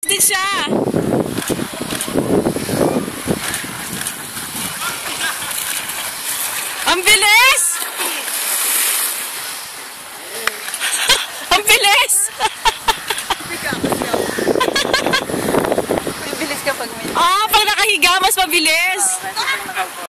din siya. Ang bilis! Ang bilis! Ang Bibilis kapag may... Ah, pag nakahiga, mas mabilis. Kasi.